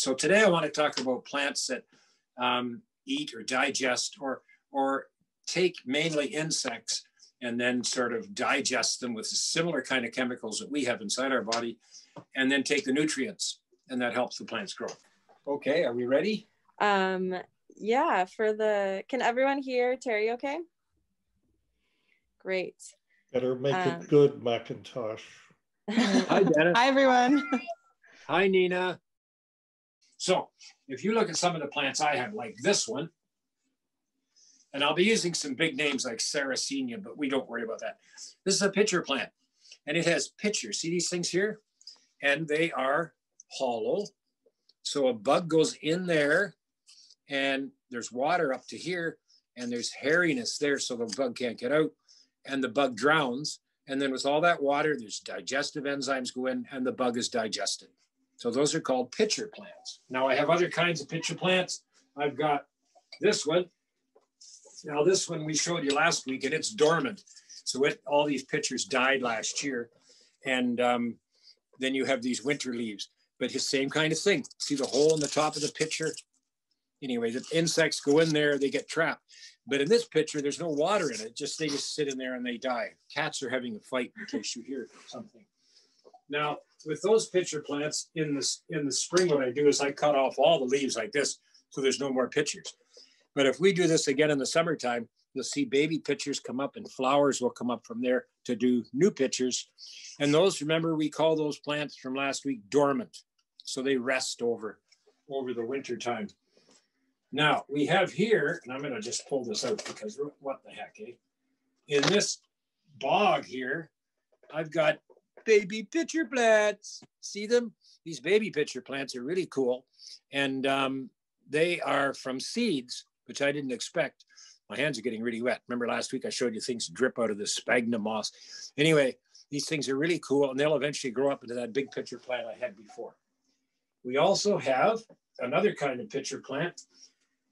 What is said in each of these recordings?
So today I want to talk about plants that um, eat or digest or, or take mainly insects and then sort of digest them with similar kind of chemicals that we have inside our body and then take the nutrients and that helps the plants grow. Okay, are we ready? Um, yeah, for the, can everyone hear Terry okay? Great. Better make um, it good, Macintosh. Hi, Dennis. Hi, everyone. Hi, Nina. So if you look at some of the plants I have, like this one, and I'll be using some big names like Sarracenia, but we don't worry about that. This is a pitcher plant, and it has pitchers. See these things here? And they are hollow. So a bug goes in there, and there's water up to here, and there's hairiness there, so the bug can't get out and the bug drowns. And then with all that water, there's digestive enzymes go in and the bug is digested. So those are called pitcher plants. Now I have other kinds of pitcher plants. I've got this one. Now this one we showed you last week and it's dormant. So it, all these pitchers died last year. And um, then you have these winter leaves, but the same kind of thing. See the hole in the top of the pitcher? Anyway, the insects go in there, they get trapped. But in this picture, there's no water in it. Just they just sit in there and they die. Cats are having a fight in case you hear something. Now, with those pitcher plants in the, in the spring, what I do is I cut off all the leaves like this so there's no more pitchers. But if we do this again in the summertime, you'll see baby pitchers come up and flowers will come up from there to do new pitchers. And those, remember, we call those plants from last week dormant. So they rest over, over the winter time. Now we have here, and I'm going to just pull this out because what the heck, eh? In this bog here, I've got baby pitcher plants. See them? These baby pitcher plants are really cool. And um, they are from seeds, which I didn't expect. My hands are getting really wet. Remember last week I showed you things drip out of the sphagnum moss. Anyway, these things are really cool and they'll eventually grow up into that big pitcher plant I had before. We also have another kind of pitcher plant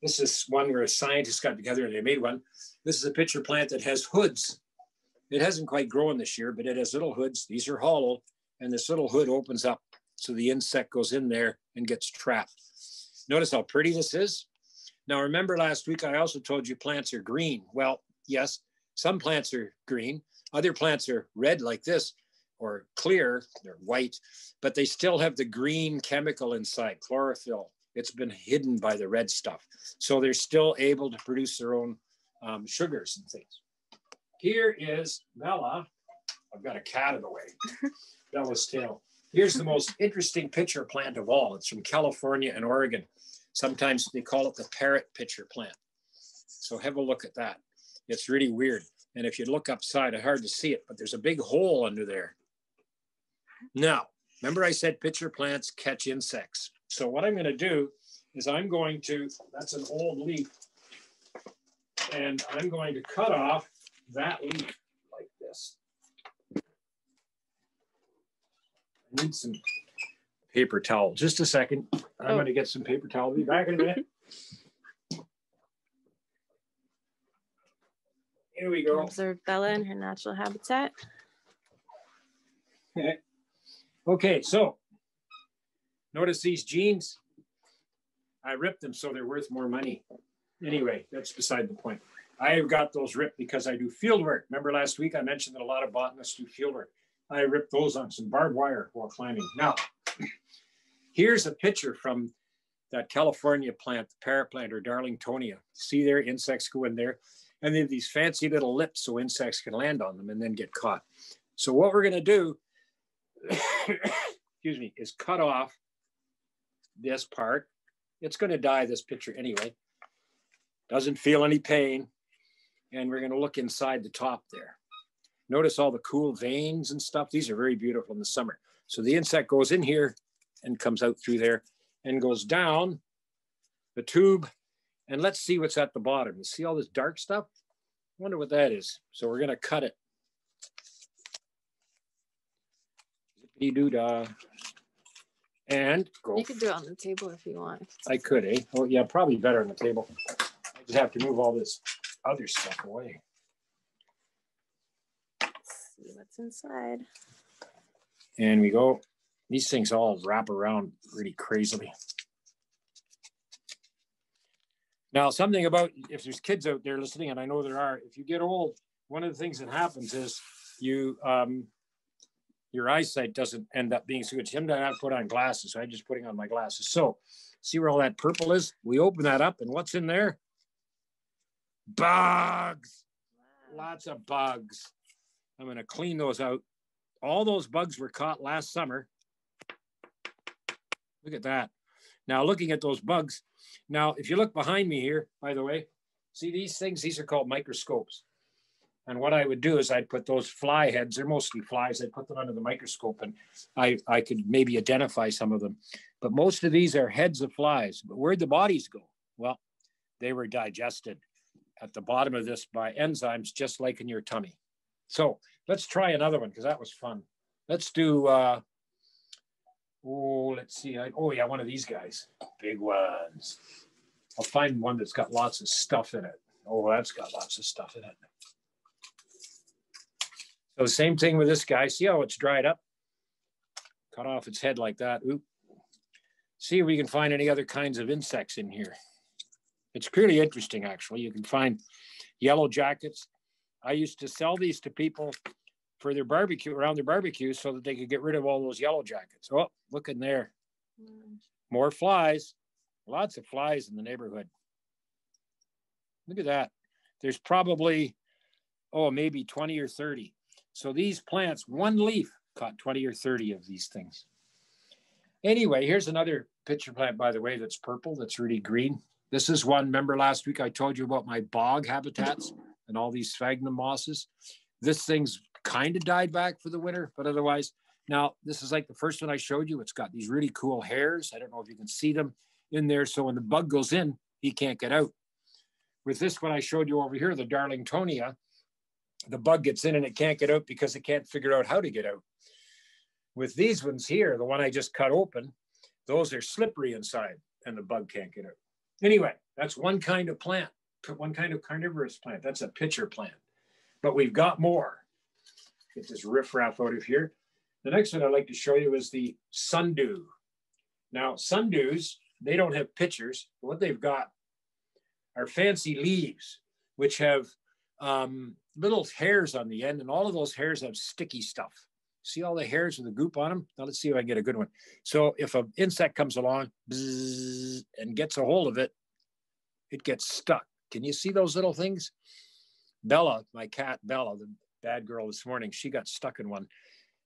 this is one where scientists got together and they made one. This is a pitcher plant that has hoods. It hasn't quite grown this year, but it has little hoods. These are hollow, and this little hood opens up so the insect goes in there and gets trapped. Notice how pretty this is. Now, remember last week I also told you plants are green. Well, yes, some plants are green. Other plants are red like this or clear, they're white, but they still have the green chemical inside, chlorophyll it's been hidden by the red stuff. So they're still able to produce their own um, sugars and things. Here is Bella. Uh, I've got a cat in the way. Bella's tail. Here's the most interesting pitcher plant of all. It's from California and Oregon. Sometimes they call it the parrot pitcher plant. So have a look at that. It's really weird. And if you look upside, it's hard to see it, but there's a big hole under there. Now, remember I said pitcher plants catch insects. So what I'm going to do is I'm going to, that's an old leaf, and I'm going to cut off that leaf like this. I need some paper towel. Just a second. I'm oh. going to get some paper towel. I'll be back in a minute. Here we go. Observe Bella in her natural habitat. Okay. Okay, so Notice these jeans. I ripped them so they're worth more money. Anyway, that's beside the point. I have got those ripped because I do field work. Remember last week I mentioned that a lot of botanists do field work. I ripped those on some barbed wire while climbing. Now, here's a picture from that California plant, the parrot plant or Darlingtonia. See there, insects go in there. And they have these fancy little lips so insects can land on them and then get caught. So what we're gonna do, excuse me, is cut off this part. It's going to die, this picture anyway. Doesn't feel any pain. And we're going to look inside the top there. Notice all the cool veins and stuff. These are very beautiful in the summer. So the insect goes in here and comes out through there and goes down the tube. And let's see what's at the bottom. You see all this dark stuff? I wonder what that is. So we're going to cut it. Zippity-doo-dah and go. You could do it on the table if you want. I could, eh? Oh, yeah, probably better on the table. I just have to move all this other stuff away. Let's see what's inside. And we go. These things all wrap around pretty crazily. Now, something about if there's kids out there listening, and I know there are, if you get old, one of the things that happens is you um, your eyesight doesn't end up being so good. I have to put on glasses, so I'm just putting on my glasses. So, see where all that purple is? We open that up, and what's in there? Bugs. Lots of bugs. I'm going to clean those out. All those bugs were caught last summer. Look at that. Now, looking at those bugs, now, if you look behind me here, by the way, see these things? These are called microscopes. And what I would do is I'd put those fly heads, they're mostly flies, I'd put them under the microscope and I, I could maybe identify some of them. But most of these are heads of flies. But where'd the bodies go? Well, they were digested at the bottom of this by enzymes, just like in your tummy. So let's try another one because that was fun. Let's do, uh, oh, let's see. I, oh, yeah, one of these guys, big ones. I'll find one that's got lots of stuff in it. Oh, that's got lots of stuff in it. So same thing with this guy. See how it's dried up? Cut off its head like that. Oop. See if we can find any other kinds of insects in here. It's pretty interesting, actually. You can find yellow jackets. I used to sell these to people for their barbecue, around their barbecue, so that they could get rid of all those yellow jackets. Oh, look in there. More flies. Lots of flies in the neighborhood. Look at that. There's probably, oh, maybe 20 or 30. So these plants, one leaf caught 20 or 30 of these things. Anyway, here's another pitcher plant, by the way, that's purple, that's really green. This is one, remember last week I told you about my bog habitats and all these sphagnum mosses. This thing's kind of died back for the winter, but otherwise, now this is like the first one I showed you. It's got these really cool hairs. I don't know if you can see them in there. So when the bug goes in, he can't get out. With this one I showed you over here, the Darlingtonia, the bug gets in and it can't get out because it can't figure out how to get out. With these ones here, the one I just cut open, those are slippery inside and the bug can't get out. Anyway, that's one kind of plant, one kind of carnivorous plant. That's a pitcher plant. But we've got more. Get this riffraff out of here. The next one I'd like to show you is the sundew. Now, sundews, they don't have pitchers. What they've got are fancy leaves, which have um, little hairs on the end, and all of those hairs have sticky stuff. See all the hairs with the goop on them? Now let's see if I get a good one. So if an insect comes along and gets a hold of it, it gets stuck. Can you see those little things? Bella, my cat Bella, the bad girl this morning, she got stuck in one,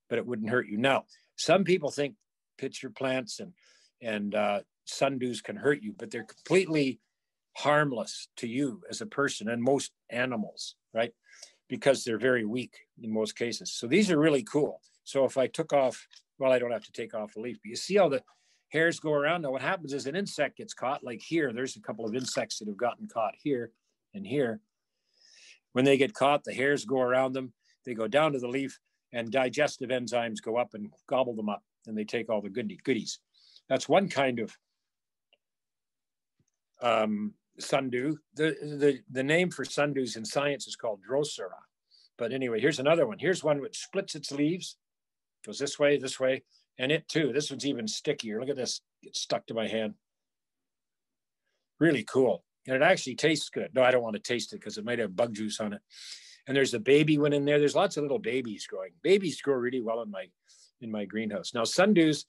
but it wouldn't hurt you. Now, some people think pitcher plants and and uh, sundews can hurt you, but they're completely harmless to you as a person and most animals, right? Because they're very weak in most cases. So these are really cool. So if I took off, well, I don't have to take off the leaf, but you see how the hairs go around. Now, what happens is an insect gets caught, like here, there's a couple of insects that have gotten caught here and here. When they get caught, the hairs go around them, they go down to the leaf, and digestive enzymes go up and gobble them up, and they take all the goodies. That's one kind of um, sundew. The, the, the name for sundews in science is called drosera. But anyway, here's another one. Here's one which splits its leaves, goes this way, this way, and it too. This one's even stickier. Look at this. It's stuck to my hand. Really cool. And it actually tastes good. No, I don't want to taste it because it might have bug juice on it. And there's a baby one in there. There's lots of little babies growing. Babies grow really well in my in my greenhouse. Now sundews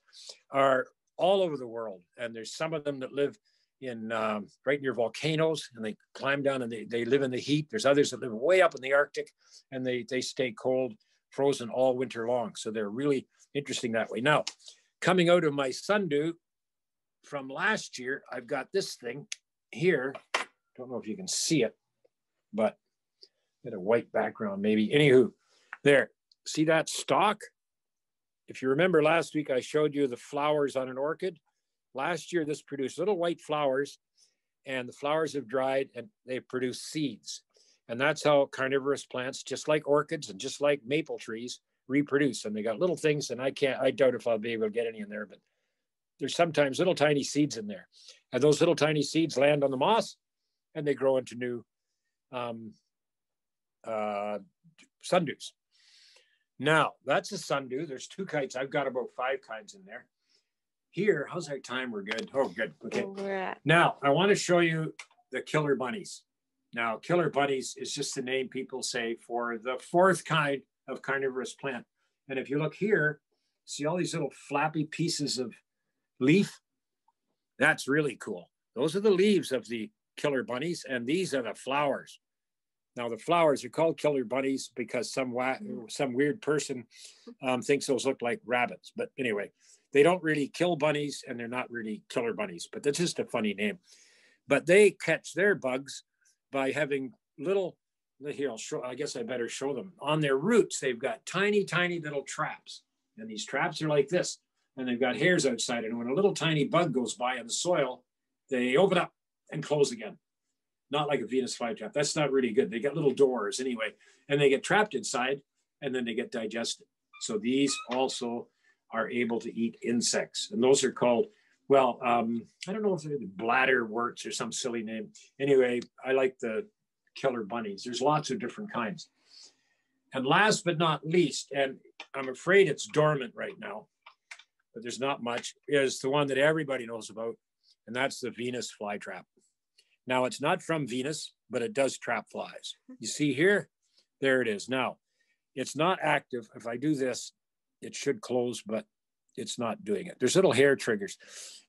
are all over the world, and there's some of them that live in um, right near volcanoes and they climb down and they, they live in the heat. There's others that live way up in the Arctic and they, they stay cold, frozen all winter long. So they're really interesting that way. Now, coming out of my sundew from last year, I've got this thing here. Don't know if you can see it, but get a white background maybe. Anywho, there, see that stalk? If you remember last week, I showed you the flowers on an orchid. Last year, this produced little white flowers, and the flowers have dried and they produce seeds. And that's how carnivorous plants, just like orchids and just like maple trees, reproduce. And they got little things, and I can't, I doubt if I'll be able to get any in there, but there's sometimes little tiny seeds in there. And those little tiny seeds land on the moss and they grow into new um, uh, sundews. Now, that's a sundew. There's two kinds. I've got about five kinds in there here. How's our time? We're good. Oh, good. Okay. Where we're at. Now I want to show you the killer bunnies. Now, killer bunnies is just the name people say for the fourth kind of carnivorous plant. And if you look here, see all these little flappy pieces of leaf? That's really cool. Those are the leaves of the killer bunnies, and these are the flowers. Now, the flowers are called killer bunnies because some wa- some weird person um, thinks those look like rabbits. But anyway, they don't really kill bunnies, and they're not really killer bunnies. But that's just a funny name. But they catch their bugs by having little. Here, I'll show. I guess I better show them. On their roots, they've got tiny, tiny little traps, and these traps are like this, and they've got hairs outside. And when a little tiny bug goes by in the soil, they open up and close again not like a Venus flytrap. That's not really good. They get little doors anyway, and they get trapped inside and then they get digested. So these also are able to eat insects. And those are called, well, um, I don't know if they're the bladderworts or some silly name. Anyway, I like the killer bunnies. There's lots of different kinds. And last but not least, and I'm afraid it's dormant right now, but there's not much, is the one that everybody knows about, and that's the Venus flytrap. Now it's not from Venus, but it does trap flies. You see here, there it is. Now it's not active. If I do this, it should close, but it's not doing it. There's little hair triggers.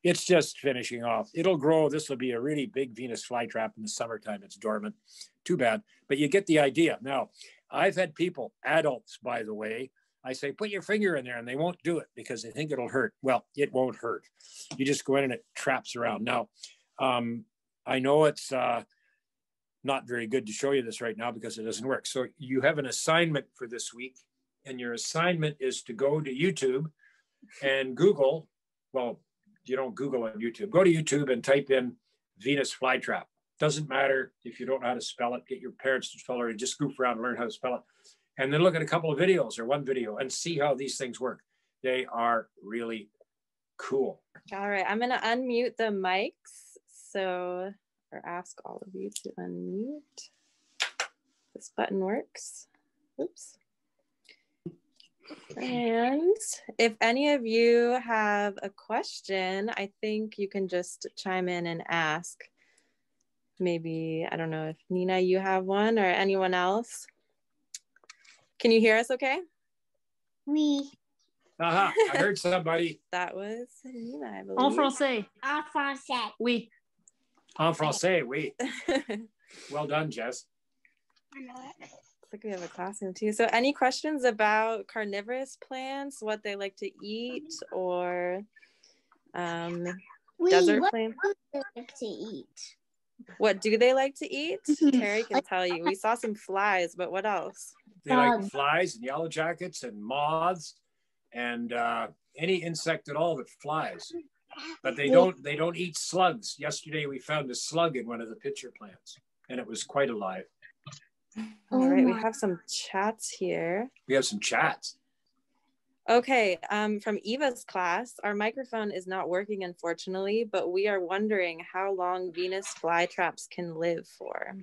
It's just finishing off. It'll grow. This will be a really big Venus flytrap in the summertime. It's dormant. Too bad, but you get the idea. Now, I've had people, adults, by the way, I say, put your finger in there and they won't do it because they think it'll hurt. Well, it won't hurt. You just go in and it traps around. Now, um, I know it's uh, not very good to show you this right now because it doesn't work. So you have an assignment for this week, and your assignment is to go to YouTube and Google. Well, you don't Google on YouTube. Go to YouTube and type in Venus flytrap. Doesn't matter if you don't know how to spell it. Get your parents to spell it, or just goof around and learn how to spell it, and then look at a couple of videos or one video and see how these things work. They are really cool. All right, I'm gonna unmute the mics so, or ask all of you to unmute. This button works. Oops. And if any of you have a question, I think you can just chime in and ask. Maybe, I don't know if Nina, you have one or anyone else. Can you hear us okay? Oui. Uh-huh. I heard somebody. that was Nina, I believe. En français. En français. Oui. En français, oui. well done, Jess. Looks like we have a classroom too. So, any questions about carnivorous plants, what they like to eat, or um, Oui, desert what plant? do they like to eat? What do they like to eat? Mhm. Terry can tell you. We saw some flies, but what else? They like Um, flies and yellow jackets and moths and uh, any insect at all that flies. But they don't they don't eat slugs. Yesterday we found a slug in one of the pitcher plants and it was quite alive. All Oh right, we have some chats here. We have some chats. Okay, um, from Eva's class, our microphone is not working, unfortunately, but we are wondering how long Venus flytraps can live for.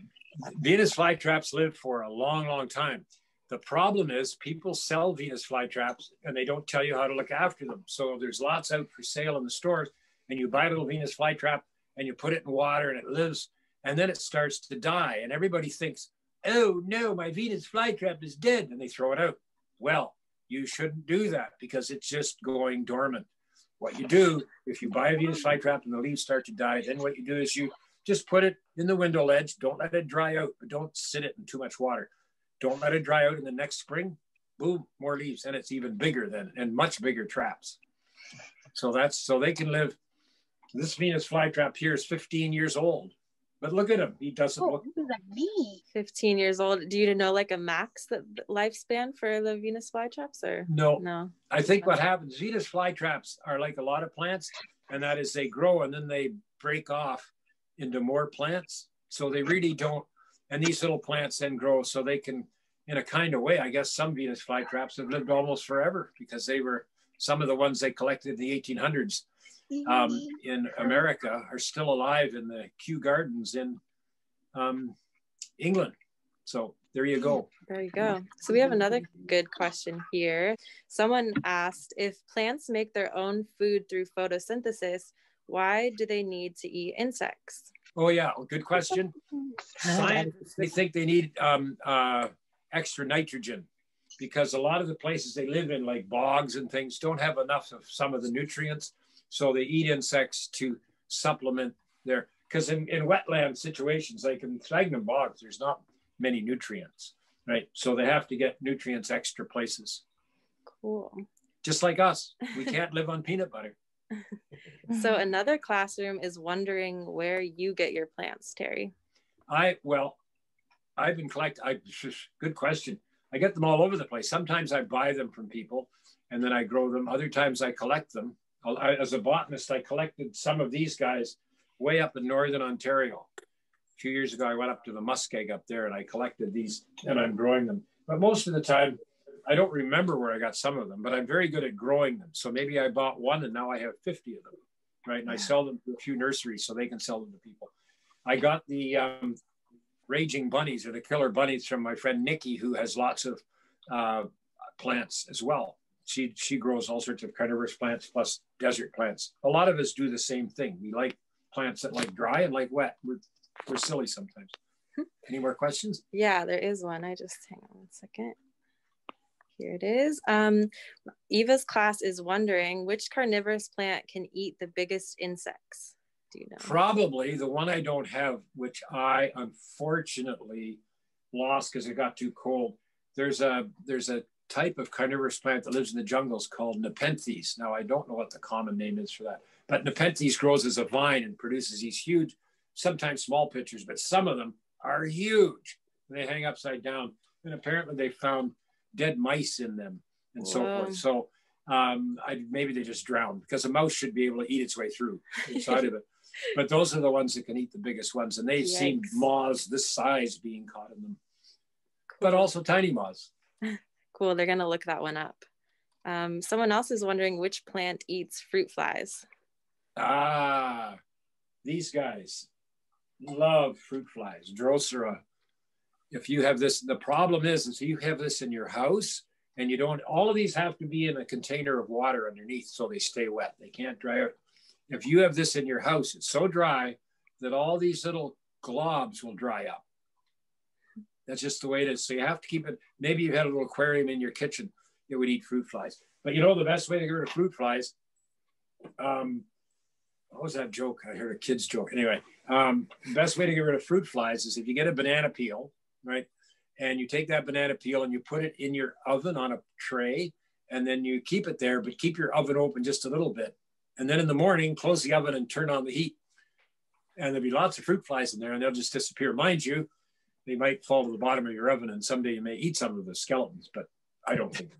Venus flytraps live for a long, long time. The problem is people sell Venus flytraps and they don't tell you how to look after them. So there's lots out for sale in the stores, and you buy a little Venus flytrap and you put it in water and it lives, and then it starts to die. And everybody thinks, oh no, my Venus flytrap is dead, and they throw it out. Well, you shouldn't do that because it's just going dormant. What you do, if you buy a Venus flytrap and the leaves start to die, then what you do is you just put it in the window ledge. Don't let it dry out, but don't sit it in too much water. Don't let it dry out in the next spring. Boom, more leaves, and it's even bigger then, and much bigger traps. So that's so they can live. This Venus flytrap here is 15 years old, but look at him. He doesn't Oh, look. this is like me. 15 years old. Do you know like a max that lifespan for the Venus flytraps or No, no? I think what happens, Venus flytraps are like a lot of plants, and that is they grow and then they break off into more plants. So they really don't, and these little plants then grow so they can, in a kind of way, I guess some Venus flytraps have lived almost forever because they were some of the ones they collected in the 1800s um, in America are still alive in the Kew Gardens in um, England. So there you go. There you go. So we have another good question here. Someone asked if plants make their own food through photosynthesis, why do they need to eat insects? Oh yeah, good question. Scientists they think they need um, uh, extra nitrogen because a lot of the places they live in, like bogs and things, don't have enough of some of the nutrients. So they eat insects to supplement their. Because in, in wetland situations, like in sphagnum bogs, there's not many nutrients, right? So they have to get nutrients extra places. Cool. Just like us, we can't live on peanut butter. so another classroom is wondering where you get your plants, Terry. I well, I've been collecting. I good question. I get them all over the place. Sometimes I buy them from people, and then I grow them. Other times I collect them. I, as a botanist, I collected some of these guys way up in northern Ontario. A few years ago, I went up to the muskeg up there, and I collected these, and I'm growing them. But most of the time, I don't remember where I got some of them, but I'm very good at growing them. So maybe I bought one, and now I have 50 of them, right? And I sell them to a few nurseries so they can sell them to people. I got the um, raging bunnies or the killer bunnies from my friend Nikki, who has lots of uh, plants as well. She she grows all sorts of carnivorous plants plus desert plants. A lot of us do the same thing. We like plants that like dry and like wet. We're we're silly sometimes. Any more questions? Yeah, there is one. I just hang on one second. Here it is. Um, Eva's class is wondering which carnivorous plant can eat the biggest insects. Do you know? Probably the one I don't have, which I unfortunately lost because it got too cold. There's a there's a type of carnivorous plant that lives in the jungles called Nepenthes. Now I don't know what the common name is for that, but Nepenthes grows as a vine and produces these huge, sometimes small pitchers, but some of them are huge. They hang upside down, and apparently they found dead mice in them and Whoa. so forth. So um, I, maybe they just drowned because a mouse should be able to eat its way through inside of it. But those are the ones that can eat the biggest ones, and they've seen moths this size being caught in them, cool. but also tiny moths. Cool. They're gonna look that one up. Um, someone else is wondering which plant eats fruit flies. Ah, these guys love fruit flies. Drosera. If you have this, the problem is, is you have this in your house and you don't, all of these have to be in a container of water underneath so they stay wet. They can't dry out if you have this in your house, it's so dry that all these little globs will dry up. That's just the way it is. So you have to keep it. Maybe you had a little aquarium in your kitchen. It would eat fruit flies. But you know the best way to get rid of fruit flies. Um, what was that joke? I heard a kid's joke. Anyway, um, the best way to get rid of fruit flies is if you get a banana peel, right? And you take that banana peel and you put it in your oven on a tray, and then you keep it there, but keep your oven open just a little bit. And then in the morning, close the oven and turn on the heat. And there'll be lots of fruit flies in there and they'll just disappear. Mind you, they might fall to the bottom of your oven and someday you may eat some of the skeletons, but I don't think